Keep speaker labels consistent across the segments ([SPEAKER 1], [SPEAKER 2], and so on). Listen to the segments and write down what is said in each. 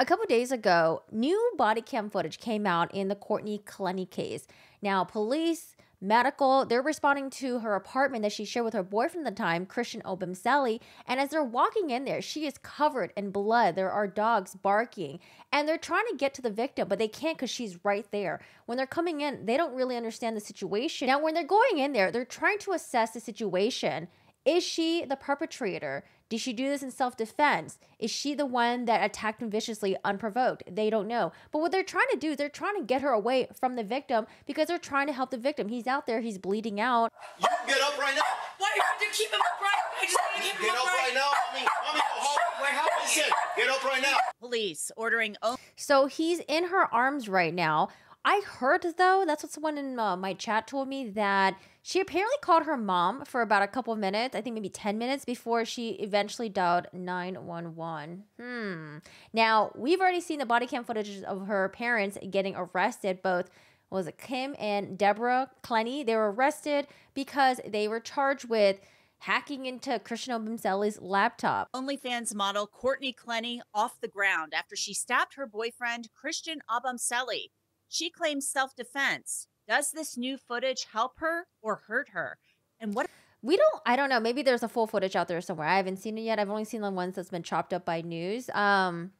[SPEAKER 1] A couple days ago, new body cam footage came out in the Courtney Clenney case. Now, police, medical, they're responding to her apartment that she shared with her boyfriend at the time, Christian Obumseli. And as they're walking in there, she is covered in blood. There are dogs barking, and they're trying to get to the victim, but they can't because she's right there. When they're coming in, they don't really understand the situation. Now, when they're going in there, they're trying to assess the situation. Is she the perpetrator? Did she do this in self defense? Is she the one that attacked him viciously unprovoked? They don't know. But what they're trying to do is they're trying to get her away from the victim because they're trying to help the victim. He's out there, he's bleeding out.
[SPEAKER 2] You get up right now.
[SPEAKER 3] Why you have to keep him upright? I just want to keep him
[SPEAKER 2] Get up right now. Mommy, mommy, go home.
[SPEAKER 3] Wait, how
[SPEAKER 2] Listen, get up right now.
[SPEAKER 4] Police ordering
[SPEAKER 1] So he's in her arms right now. I heard though, that's what someone in uh, my chat told me that she apparently called her mom for about a couple of minutes, I think maybe 10 minutes before she eventually dialed 911. Hmm. Now, we've already seen the body cam footage of her parents getting arrested, both was it Kim and Deborah Clenney? They were arrested because they were charged with hacking into Christian Obumseli's laptop.
[SPEAKER 4] OnlyFans model Courtney Clenney off the ground after she stabbed her boyfriend Christian Obumseli. She claims self-defense. Does this new footage help her or hurt her? And what
[SPEAKER 1] We don't. I don't know. Maybe there's a full footage out there somewhere. I haven't seen it yet. I've only seen the ones that's been chopped up by news. Um,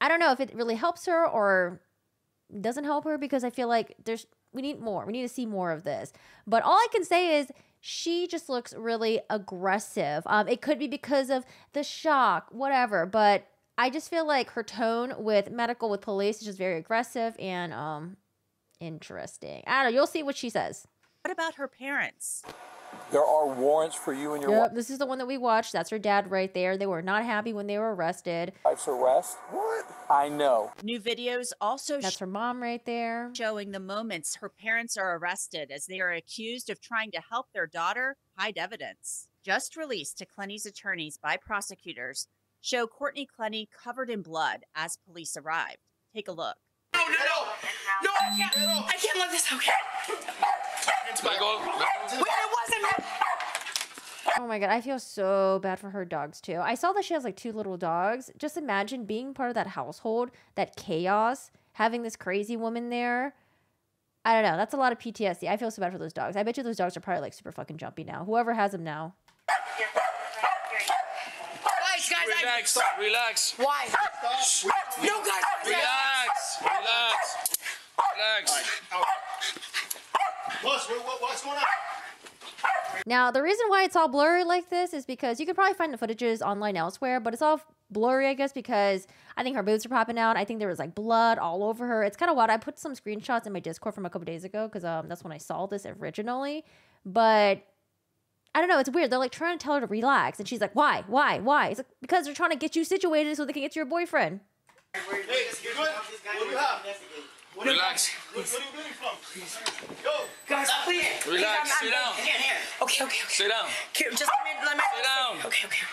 [SPEAKER 1] I don't know if it really helps her or doesn't help her because I feel like there's we need more. We need to see more of this. But all I can say is she just looks really aggressive. Um, it could be because of the shock, whatever. But I just feel like her tone with medical with police is just very aggressive and um interesting. I don't know. You'll see what she says.
[SPEAKER 4] what about her parents?
[SPEAKER 5] There are warrants for you and your
[SPEAKER 1] Yep, this is the one that we watched. That's her dad right there. They were not happy when they were arrested.
[SPEAKER 5] wife's arrest. What? I know.
[SPEAKER 4] New videos also
[SPEAKER 1] That's her mom right there.
[SPEAKER 4] showing the moments her parents are arrested as they are accused of trying to help their daughter hide evidence. Just released to Clenney's attorneys by prosecutors show Courtney Clenney covered in blood as police arrived. Take a look.
[SPEAKER 3] No, no, no. No, I can't. I can't let this okay. Wait, it wasn't.
[SPEAKER 1] Oh my god, I feel so bad for her dogs too. I saw that she has like two little dogs. Just imagine being part of that household, that chaos, having this crazy woman there. I don't know. That's a lot of PTSD. I feel so bad for those dogs. I bet you those dogs are probably like super fucking jumpy now. Whoever has them now.
[SPEAKER 3] Guys, guys,
[SPEAKER 6] Relax,
[SPEAKER 3] I.
[SPEAKER 6] relax,
[SPEAKER 3] Why? No, guys.
[SPEAKER 6] relax, relax, relax.
[SPEAKER 2] Boss, what, what, what's going on?
[SPEAKER 1] Now, the reason why it's all blurry like this is because you could probably find the footages online elsewhere, but it's all blurry, I guess, because I think her boobs are popping out. I think there was like blood all over her. It's kind of wild. I put some screenshots in my Discord from a couple days ago because um, that's when I saw this originally. But I don't know. It's weird. They're like trying to tell her to relax, and she's like, "Why? Why? Why?" It's like because they're trying to get you situated so they can get to your boyfriend.
[SPEAKER 2] Hey, good? What do you have? What
[SPEAKER 6] Relax.
[SPEAKER 2] What, what are you getting from? Yo,
[SPEAKER 3] Guys, please. Please,
[SPEAKER 6] Relax,
[SPEAKER 3] I'm,
[SPEAKER 6] sit
[SPEAKER 3] I'm,
[SPEAKER 6] down.
[SPEAKER 3] Here, here. Okay, okay, okay.
[SPEAKER 6] Sit down.
[SPEAKER 3] Okay, Just let me. Let me
[SPEAKER 6] Sit down.
[SPEAKER 3] Okay, okay.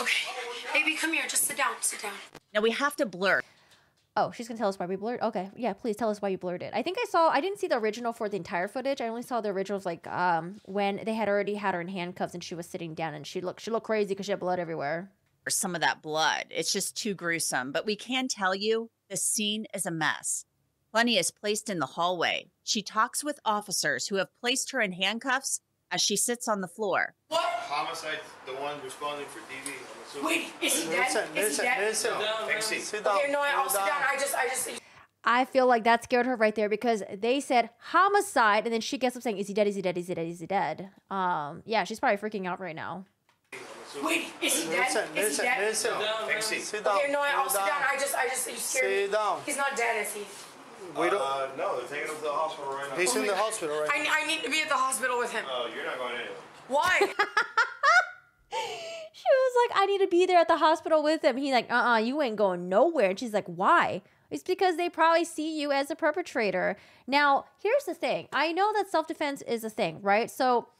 [SPEAKER 3] Okay. Baby, come here. Just sit down. Sit down.
[SPEAKER 4] Now we have to blur
[SPEAKER 1] Oh, she's gonna tell us why we blurred. Okay, yeah, please tell us why you blurred it. I think I saw. I didn't see the original for the entire footage. I only saw the originals like um when they had already had her in handcuffs and she was sitting down and she looked she looked crazy because she had blood everywhere.
[SPEAKER 4] Or some of that blood. It's just too gruesome. But we can tell you the scene is a mess. Clenney is placed in the hallway. She talks with officers who have placed her in handcuffs as she sits on the floor.
[SPEAKER 3] What?
[SPEAKER 2] homicide, the one responding for DV. I'm.
[SPEAKER 3] Wait, is he dead?
[SPEAKER 5] Listen,
[SPEAKER 3] Is he
[SPEAKER 5] listen,
[SPEAKER 3] dead?
[SPEAKER 5] listen.
[SPEAKER 2] Take a.
[SPEAKER 5] Sit down.
[SPEAKER 3] Okay, no, I, I'll
[SPEAKER 5] sit
[SPEAKER 3] sit down. I just, I just.
[SPEAKER 1] I feel like that scared her right there because they said homicide and then she gets up saying, "Is he dead? Is he dead? Is he dead? Is he dead?" Um, yeah, she's probably freaking out right now.
[SPEAKER 3] Wait, is he dead?
[SPEAKER 5] Listen,
[SPEAKER 3] is he
[SPEAKER 5] listen,
[SPEAKER 3] dead?
[SPEAKER 5] listen.
[SPEAKER 2] Take a seat.
[SPEAKER 5] Sit down.
[SPEAKER 3] Okay, no, I, I'll
[SPEAKER 5] sit
[SPEAKER 3] sit down.
[SPEAKER 5] down.
[SPEAKER 3] I just, I just, you scared me.
[SPEAKER 5] Sit down.
[SPEAKER 3] He's not dead, is he?
[SPEAKER 5] We don't.
[SPEAKER 2] Uh, no, they're taking him to the hospital right now.
[SPEAKER 5] He's in the hospital right
[SPEAKER 3] I, I need to be at the hospital with him.
[SPEAKER 2] Oh, you're not going anywhere.
[SPEAKER 3] Why?
[SPEAKER 1] She was like, "I need to be there at the hospital with him." He's like, "Uh, uh you ain't going nowhere." And she's like, "Why?" It's because they probably see you as a perpetrator. Now, here's the thing. I know that self defense is a thing, right? So, but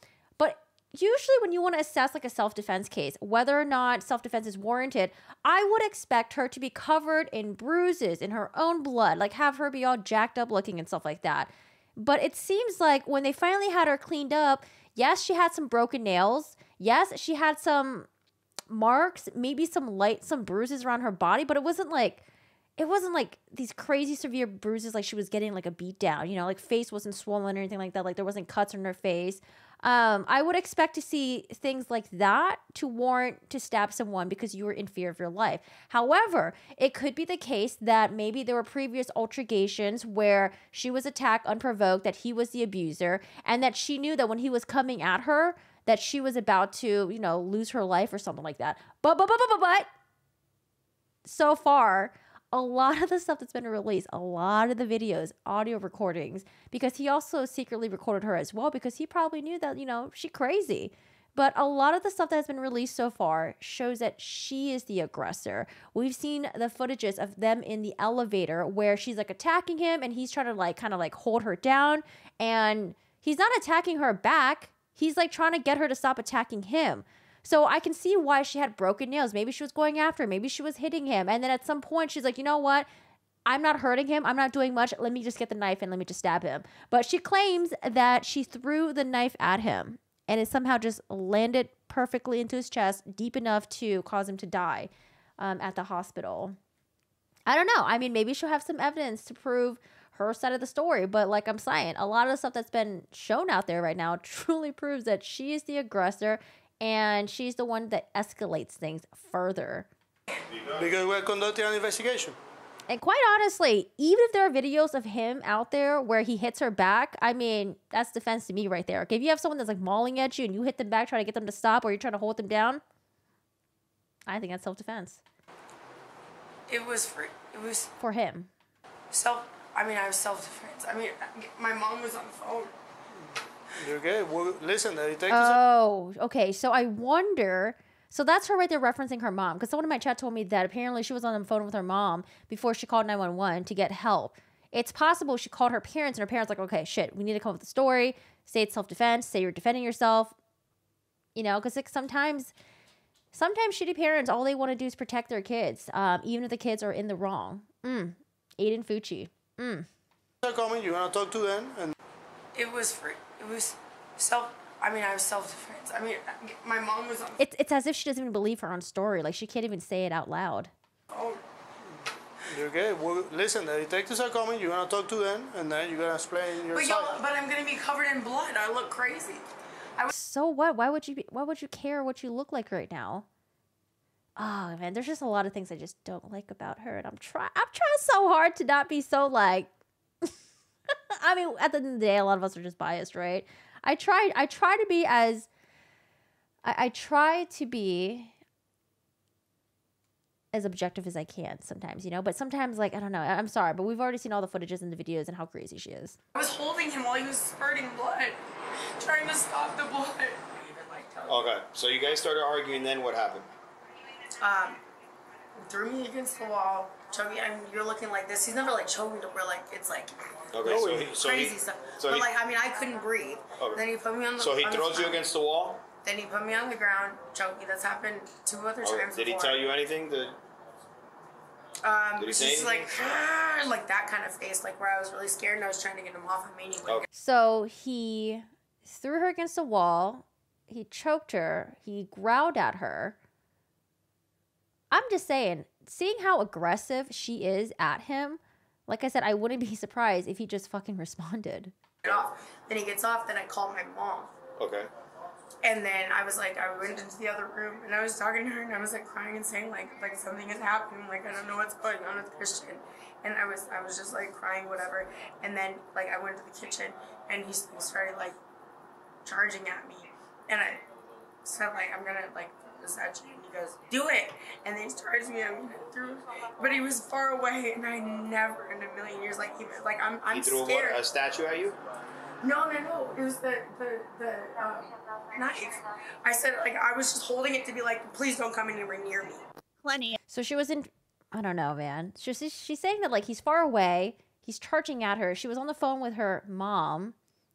[SPEAKER 1] usually when you want to assess like a self defense case, whether or not self defense is warranted, I would expect her to be covered in bruises, in her own blood, like have her be all jacked up looking and stuff like that. But it seems like when they finally had her cleaned up, yes, she had some broken nails. Yes, she had some marks, maybe some light, some bruises around her body, but it wasn't like it wasn't like these crazy severe bruises like she was getting like a beat down, you know, like face wasn't swollen or anything like that. Like there wasn't cuts on her face. Um, I would expect to see things like that to warrant to stab someone because you were in fear of your life. However, it could be the case that maybe there were previous altercations where she was attacked unprovoked, that he was the abuser, and that she knew that when he was coming at her, that she was about to, you know, lose her life or something like that. But but but but but, but so far, a lot of the stuff that's been released, a lot of the videos, audio recordings, because he also secretly recorded her as well because he probably knew that, you know, she crazy. But a lot of the stuff that has been released so far shows that she is the aggressor. We've seen the footages of them in the elevator where she's like attacking him and he's trying to like kind of like hold her down and he's not attacking her back. He's like trying to get her to stop attacking him. So I can see why she had broken nails. Maybe she was going after him. Maybe she was hitting him. And then at some point, she's like, you know what? I'm not hurting him. I'm not doing much. Let me just get the knife and let me just stab him. But she claims that she threw the knife at him and it somehow just landed perfectly into his chest, deep enough to cause him to die um, at the hospital. I don't know. I mean, maybe she'll have some evidence to prove her side of the story. But like I'm saying, a lot of the stuff that's been shown out there right now truly proves that she is the aggressor and she's the one that escalates things further.
[SPEAKER 5] Because we're conducting an investigation.
[SPEAKER 1] And quite honestly, even if there are videos of him out there where he hits her back, I mean, that's defense to me right there. Okay, if you have someone that's like mauling at you and you hit them back, trying to get them to stop, or you're trying to hold them down, I think that's self defense
[SPEAKER 3] It was for it was
[SPEAKER 1] for him.
[SPEAKER 3] self. I mean, I was self defense. I mean, my mom was on the phone.
[SPEAKER 5] You're good. Well, listen, the detectives.
[SPEAKER 1] Oh, okay. So I wonder. So that's her right there referencing her mom. Because someone in my chat told me that apparently she was on the phone with her mom before she called 911 to get help. It's possible she called her parents and her parents like, okay, shit, we need to come up with a story. Say it's self defense. Say you're defending yourself. You know, because like sometimes, sometimes shitty parents all they want to do is protect their kids, um, even if the kids are in the wrong. Mm. Aiden Fucci. Mm.
[SPEAKER 5] are coming. You're gonna talk to them, and
[SPEAKER 3] It was for it was self. I mean, I was self defense. I mean, my mom was on
[SPEAKER 1] It's it's as if she doesn't even believe her own story. Like she can't even say it out loud.
[SPEAKER 3] phone.
[SPEAKER 5] you're good. Well, listen, the detectives are coming. You're gonna talk to them, and then you're gonna explain your
[SPEAKER 3] But y'all, but I'm gonna be covered in blood. I look crazy.
[SPEAKER 1] So what? Why would you be, why would you care what you look like right now? Oh man, there's just a lot of things I just don't like about her, and I'm trying. I'm trying so hard to not be so like. I mean, at the end of the day, a lot of us are just biased, right? I try. I try to be as. I, I try to be as objective as I can sometimes, you know. But sometimes, like I don't know. I- I'm sorry, but we've already seen all the footages and the videos and how crazy she is.
[SPEAKER 3] I was holding him while he was spurting blood, trying to stop the blood. Even like telling
[SPEAKER 2] Okay, so you guys started arguing. Then what happened?
[SPEAKER 3] um, threw me against the wall, choked me. I mean, you're looking like this. He's never like choked me to where like it's like
[SPEAKER 2] Okay, so
[SPEAKER 5] he-
[SPEAKER 2] he, so
[SPEAKER 3] crazy
[SPEAKER 2] he,
[SPEAKER 3] stuff.
[SPEAKER 2] so
[SPEAKER 3] but
[SPEAKER 2] he-
[SPEAKER 3] like I mean, I couldn't breathe.
[SPEAKER 2] Okay.
[SPEAKER 3] Then he put me on the.
[SPEAKER 2] so he
[SPEAKER 3] on the
[SPEAKER 2] throws you
[SPEAKER 3] ground.
[SPEAKER 2] against the wall.
[SPEAKER 3] Then he put me on the ground, choked me. That's happened two other
[SPEAKER 2] Oh,
[SPEAKER 3] times.
[SPEAKER 2] did he
[SPEAKER 3] before.
[SPEAKER 2] tell you anything? That
[SPEAKER 3] Um,
[SPEAKER 2] Did he
[SPEAKER 3] it's
[SPEAKER 2] say
[SPEAKER 3] just like
[SPEAKER 2] anything?
[SPEAKER 3] like that kind of face, like where I was really scared and I was trying to get him off of me. And he wouldn't
[SPEAKER 2] Okay.
[SPEAKER 1] So he threw her against the wall. He choked her. He growled at her. I'm just saying, seeing how aggressive she is at him, like I said, I wouldn't be surprised if he just fucking responded.
[SPEAKER 3] get off. Then he gets off. Then I call my mom.
[SPEAKER 2] okay.
[SPEAKER 3] And then I was like, I went into the other room and I was talking to her and I was like crying and saying like, like something is happening. Like I don't know what's going on with Christian. And I was, I was just like crying, whatever. And then like I went to the kitchen and he, he started like charging at me. And I said like, I'm gonna like throw this at you. And he goes, do it. And then he charged me at me and threw, but he was far away and I never in a million years like he was like I'm, I'm
[SPEAKER 2] He threw a,
[SPEAKER 3] scared.
[SPEAKER 2] what, a statue at you.
[SPEAKER 3] No, no, no. It was the the the um, knife. I said like I was just holding it to be like, please don't come anywhere near me.
[SPEAKER 4] Plenty
[SPEAKER 1] So she was in, I don't know, man. She's, she's saying that like he's far away. He's charging at her. She was on the phone with her mom,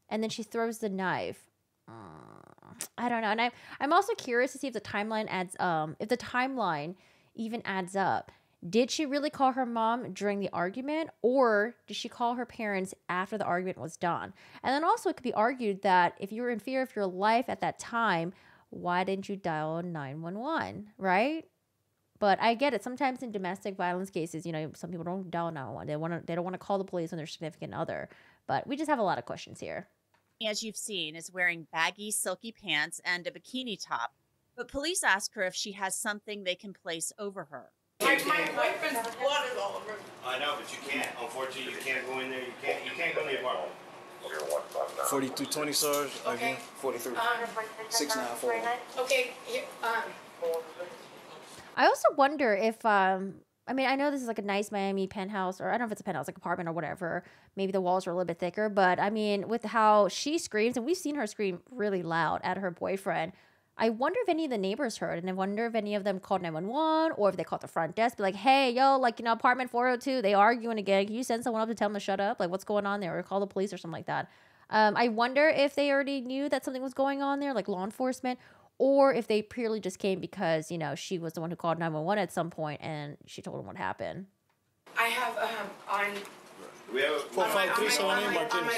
[SPEAKER 1] and then she throws the knife. Mm, I don't know, and I'm I'm also curious to see if the timeline adds um if the timeline even adds up. Did she really call her mom during the argument, or did she call her parents after the argument was done? And then also, it could be argued that if you were in fear of your life at that time, why didn't you dial 911, right? But I get it. Sometimes in domestic violence cases, you know, some people don't dial 911. They want to. They don't want to call the police on their significant other. But we just have a lot of questions here.
[SPEAKER 4] As you've seen, is wearing baggy, silky pants and a bikini top. But police ask her if she has something they can place over her.
[SPEAKER 3] My, my boyfriend's blood is all over.
[SPEAKER 2] I know, but you can't. Unfortunately, you can't go in there. You can't. You can't go in the apartment.
[SPEAKER 7] 4220 stars,
[SPEAKER 3] Okay.
[SPEAKER 7] again, 43.
[SPEAKER 3] Um,
[SPEAKER 7] 694.
[SPEAKER 3] okay, here, um,
[SPEAKER 1] I also wonder if um I mean I know this is like a nice Miami penthouse or I don't know if it's a penthouse like apartment or whatever. Maybe the walls are a little bit thicker, but I mean with how she screams and we've seen her scream really loud at her boyfriend. I wonder if any of the neighbors heard and I wonder if any of them called 911 or if they called the front desk be like, "Hey, yo, like you know apartment 402, they arguing again. Can you send someone up to tell them to shut up? Like what's going on there or call the police or something like that." Um, I wonder if they already knew that something was going on there, like law enforcement, or if they purely just came because you know she was the one who called 911 at some point and she told them what happened
[SPEAKER 3] I have, um, on,
[SPEAKER 5] We have
[SPEAKER 3] on my, on my,
[SPEAKER 5] 45378
[SPEAKER 3] on my, on
[SPEAKER 5] Martinez.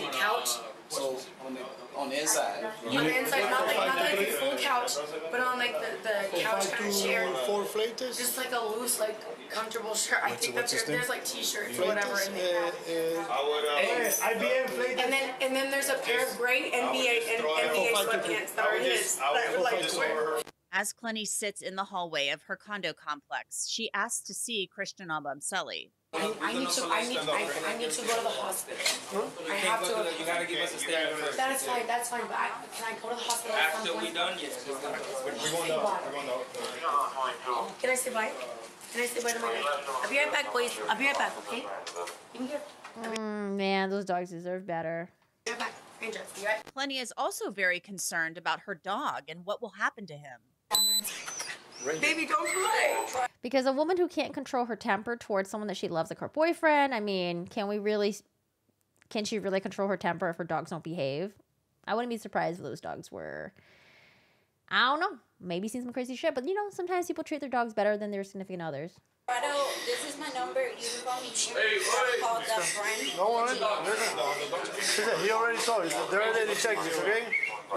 [SPEAKER 3] my, my couch,
[SPEAKER 7] So on the, on the inside,
[SPEAKER 3] on the inside, not like, not like a full couch, but on like the, the couch kind of chair,
[SPEAKER 5] 4 flates.
[SPEAKER 3] just like a loose, like comfortable shirt. I think that
[SPEAKER 7] what's his
[SPEAKER 3] there,
[SPEAKER 7] name?
[SPEAKER 3] there's like t-shirts or whatever in there.
[SPEAKER 5] Uh,
[SPEAKER 2] I would. Uh,
[SPEAKER 5] IBM flates.
[SPEAKER 3] And then, and then there's a pair of gray NBA and NBA sweatpants that are his, that I would like wear.
[SPEAKER 4] As Clenney sits in the hallway of her condo complex, she asks to see Christian Obumseli.
[SPEAKER 3] I, I need to, I need, I, I need to go to the hospital. I have to.
[SPEAKER 6] You gotta give us a statement first.
[SPEAKER 3] That is fine, that's fine, but I, can I go to the hospital at some
[SPEAKER 6] After we
[SPEAKER 3] point?
[SPEAKER 6] done, yes. we're gonna-
[SPEAKER 3] We're going down, we're going down. Can I say bye? Can I say bye to my dog? I'll be right back, boys. I'll be right back, okay? Give me here.
[SPEAKER 1] mm, man those dogs deserve better
[SPEAKER 3] Be right back. Ranger, be right.
[SPEAKER 4] Clenney is also very concerned about her dog and what will happen to him.
[SPEAKER 3] Baby, don't cry.
[SPEAKER 1] because a woman who can't control her temper towards someone that she loves like her boyfriend i mean can we really can she really control her temper if her dogs don't behave i wouldn't be surprised if those dogs were i don't know maybe seen some crazy shit but you know sometimes people treat their dogs better than their significant others
[SPEAKER 8] Rado, this is my number. You can call me Jim. Call the friend.
[SPEAKER 5] No one. Listen, he already saw it. They're already checked this, okay?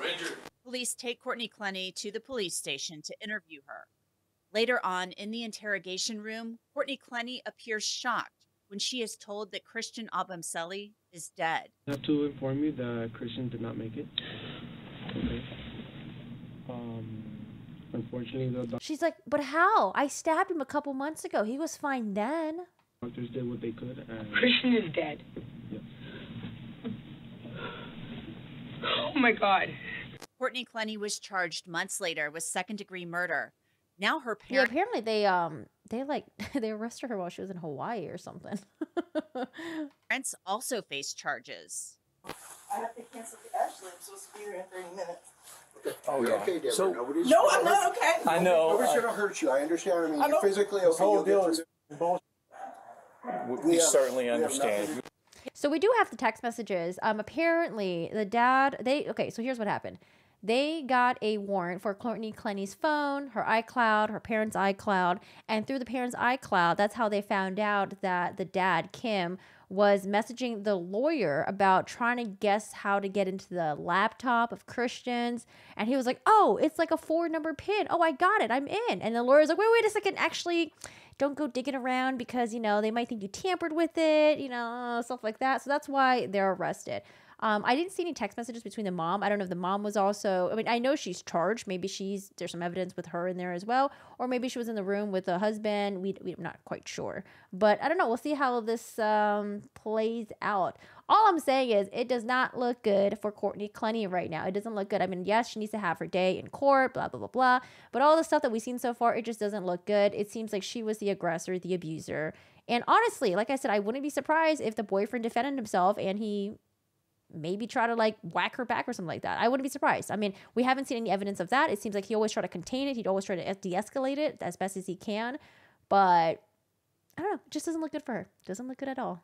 [SPEAKER 6] Ranger.
[SPEAKER 4] Police take Courtney Clenney to the police station to interview her. Later on, in the interrogation room, Courtney Clenney appears shocked when she is told that Christian Obumseli is dead.
[SPEAKER 9] I have to inform you that Christian did not make it. Okay. Um, unfortunately, the
[SPEAKER 1] she's like but how i stabbed him a couple months ago he was fine then
[SPEAKER 9] doctors did what they could, and
[SPEAKER 10] Christian is dead. Oh my god.
[SPEAKER 4] Courtney Clenney was charged months later with second degree murder. Now her
[SPEAKER 1] yeah
[SPEAKER 4] parents.
[SPEAKER 1] apparently they um they like they arrested her while she was in hawaii or something
[SPEAKER 4] parents also face charges.
[SPEAKER 11] I have to cancel the Ashley. I'm supposed to be here in 30 minutes.
[SPEAKER 7] oh yeah.
[SPEAKER 11] Okay, Deborah.
[SPEAKER 7] So
[SPEAKER 11] Nobody's
[SPEAKER 10] No, I'm not okay.
[SPEAKER 7] I know.
[SPEAKER 11] Nobody's
[SPEAKER 7] uh,
[SPEAKER 11] gonna hurt you. I understand. I mean,
[SPEAKER 10] I
[SPEAKER 11] you're physically okay.
[SPEAKER 7] whole
[SPEAKER 11] You'll
[SPEAKER 7] deal is-
[SPEAKER 11] this.
[SPEAKER 7] we,
[SPEAKER 11] We
[SPEAKER 7] we
[SPEAKER 11] have-
[SPEAKER 7] certainly
[SPEAKER 11] we have
[SPEAKER 7] understand.
[SPEAKER 11] nothing
[SPEAKER 1] So we do have the text messages. Um, apparently the dad they okay. So here's what happened. They got a warrant for Courtney Clenney's phone, her iCloud, her parents' iCloud, and through the parents' iCloud, that's how they found out that the dad Kim was messaging the lawyer about trying to guess how to get into the laptop of Christians, and he was like, "Oh, it's like a four-number pin. Oh, I got it. I'm in." And the lawyer's like, "Wait, wait a second. Actually." don't go digging around because you know they might think you tampered with it you know stuff like that so that's why they're arrested um, i didn't see any text messages between the mom. I don't know if the mom was also i mean i know she's charged. Maybe she's there's some evidence with her in there as well. Or maybe she was in the room with the husband. We, we're not quite sure. But i don't know. We'll see how this um, plays out. All i'm saying is it does not look good for courtney clenney right now. It doesn't look good. I mean yes she needs to have her day in court blah blah blah blah. But all the stuff that we've seen so far it just doesn't look good. It seems like she was the aggressor the abuser. And honestly like i said i wouldn't be surprised if the boyfriend defended himself and he maybe try to like whack her back or something like that. I wouldn't be surprised. I mean, we haven't seen any evidence of that. It seems like he always try to contain it. He'd always try to de-escalate it as best as he can. But I don't know. It just doesn't look good for her. Doesn't look good at all.